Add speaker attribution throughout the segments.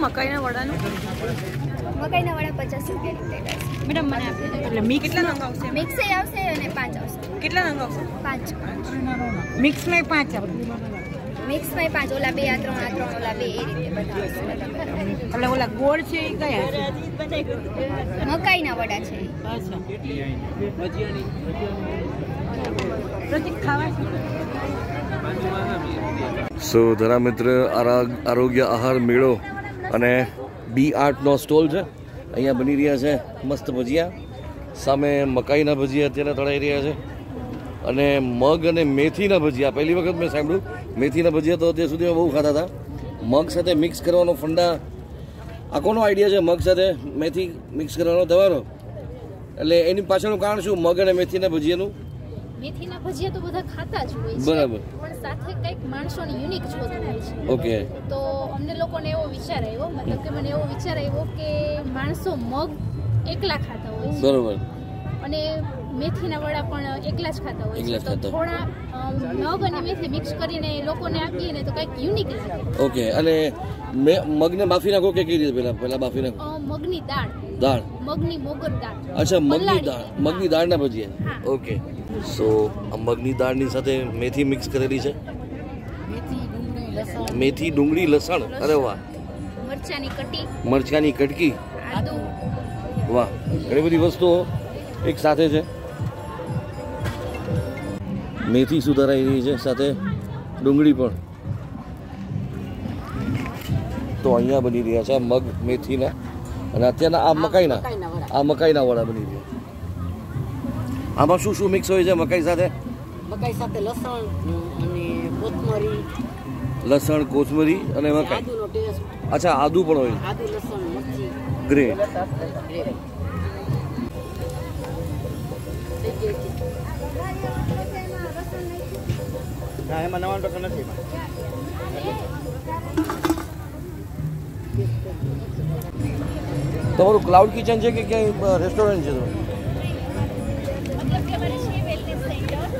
Speaker 1: મકાઈના વડાનું?
Speaker 2: મકાઈના વડા પચાસ રૂપિયા આવશે
Speaker 1: મેડમ મને આપી દો. એટલે મિક્સ કેટલા નંગ આવશે?
Speaker 2: મિક્સે આવશે અને પાંચ આવશે.
Speaker 1: કેટલા નંગ આવશે?
Speaker 2: પાંચ.
Speaker 1: મિક્સમાં પાંચ
Speaker 2: મિક્સમાં પાંચ. ઓલા બે આ ત્રણ આ ત્રણ ઓલા બે એ રીતે બધા આવશે.
Speaker 1: એટલે ઓલા ગોળ છે એ કયા? છે
Speaker 2: મકાઈના વડા છે.
Speaker 1: અચ્છા. પ્રતિક ખાવા છે?
Speaker 3: સો ધરા મિત્ર આરા- આરોગ્ય આહાર મેળો. અને બી આર્ટનો સ્ટોલ છે. અહીંયા બની રહ્યા છે મસ્ત ભજીયા. સામે મકાઈના ભજીયા અત્યારે તળાઈ રહ્યા છે. અને મગ અને મેથીના ભજીયા. પહેલી વખત મેં સાંભળ્યું. મેથીના ભજીયા તો અત્યાર સુધી બહુ ખાતા હતા. મગ સાથે મિક્સ કરવાનો ફંડા. આ કોનો આઈડિયા છે મગ સાથે મેથી મિક્સ કરવાનો? તમારો? એટલે એની પાછળનું કારણ શું? મગ અને મેથીના ભજીયાનું?
Speaker 4: મેથીના ભજીયા તો બધા ખાતા જ હોય છે
Speaker 3: બરાબર.
Speaker 4: પણ સાથે કંઈક માણસોની યુનિક જોતું હોય છે.
Speaker 3: ઓકે.
Speaker 4: તો અમને લોકોને એવો વિચાર આવ્યો મતલબ કે મને એવો વિચાર આવ્યો કે માણસો મગ એકલા ખાતા હોય છે.
Speaker 3: બરોબર.
Speaker 4: અને મેથીના વડા પણ એકલા જ ખાતા હોય છે. તો થોડા મગ અને મેથી મિક્સ કરીને લોકોને આપીએ ને તો કંઈક યુનિક લાગે.
Speaker 3: ઓકે અને મે- મગને બાફી નાખો કે કેવી રીતે પહેલા પહેલા બાફી નાખો?
Speaker 4: મગની દાળ.
Speaker 3: દાળ?
Speaker 4: મગની મોગર દાળ.
Speaker 3: અચ્છા મગની દાળ. મગની દાળના ભજીયા? ઓકે. સો આ મગની દાળની સાથે મેથી મિક્સ કરેલી છે? મેથી ડુંગળી લસણ. અરે વાહ.
Speaker 4: મરચાની કટકી.
Speaker 3: મરચાની કટકી? વાહ. ઘણી બધી વસ્તુઓ એક સાથે છે. મેથી સુધારાઈ રહી છે સાથે ડુંગળી પણ. તો અહીંયા બની રહ્યા છે મગ મેથીના. અને અત્યારના આ મકાઈના. આ મકાઈના વડા બની રહ્યા. આમાં શું શું મિક્સ હોય છે મકાઈ સાથે?
Speaker 5: મકાઈ સાથે લસણ અને કોથમરી.
Speaker 3: લસણ કોથમરી અને મકાઈ. અચ્છા આદુ પણ હોય.
Speaker 5: આદુ લસણ મરચી.
Speaker 3: Great
Speaker 5: gravy.
Speaker 3: તમારું ક્લાઉડ કિચન છે કે ક્યાંય રેસ્ટોરન્ટ છે તમારું?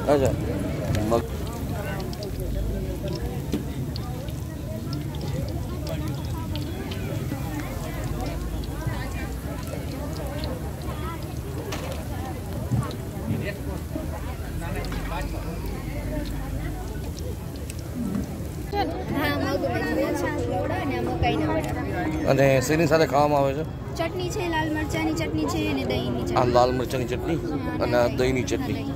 Speaker 3: અચ્છા મગ
Speaker 2: હા મગ મેથીના છે વડા અને આ મકાઈના વડા
Speaker 3: અને શેની સાથે ખાવામાં આવે છે?
Speaker 2: ચટણી છે લાલ મરચાની ચટણી છે અને દહીંની
Speaker 3: આ
Speaker 2: ચટણી.
Speaker 3: લાલ મરચાંની ચટણી અને આ દહીંની ચટણી.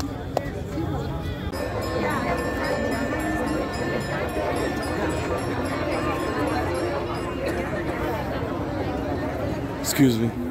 Speaker 3: Excuse me